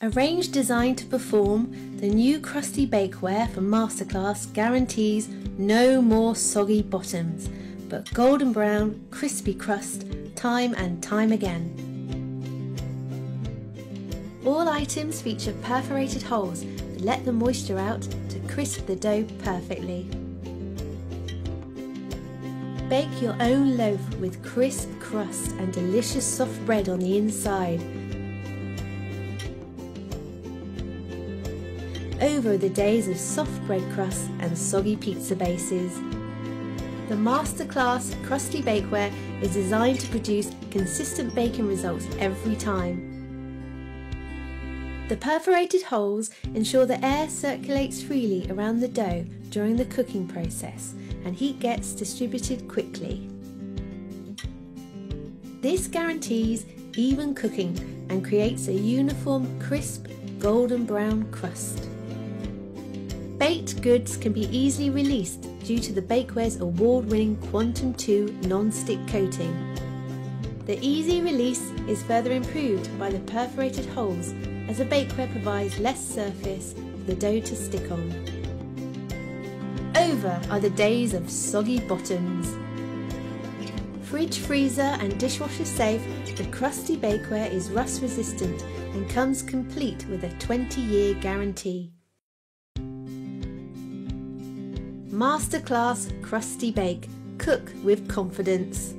A range designed to perform, the new crusty bakeware from Masterclass guarantees no more soggy bottoms, but golden brown, crispy crust time and time again. All items feature perforated holes that let the moisture out to crisp the dough perfectly. Bake your own loaf with crisp crust and delicious soft bread on the inside. Over the days of soft bread crusts and soggy pizza bases. The Masterclass Crusty Bakeware is designed to produce consistent baking results every time. The perforated holes ensure that air circulates freely around the dough during the cooking process and heat gets distributed quickly. This guarantees even cooking and creates a uniform crisp golden brown crust. Baked goods can be easily released due to the bakeware's award-winning Quantum 2 non-stick coating. The easy release is further improved by the perforated holes as the bakeware provides less surface for the dough to stick on. Over are the days of soggy bottoms. Fridge, freezer and dishwasher safe, the crusty bakeware is rust resistant and comes complete with a 20 year guarantee. Masterclass Crusty Bake. Cook with confidence.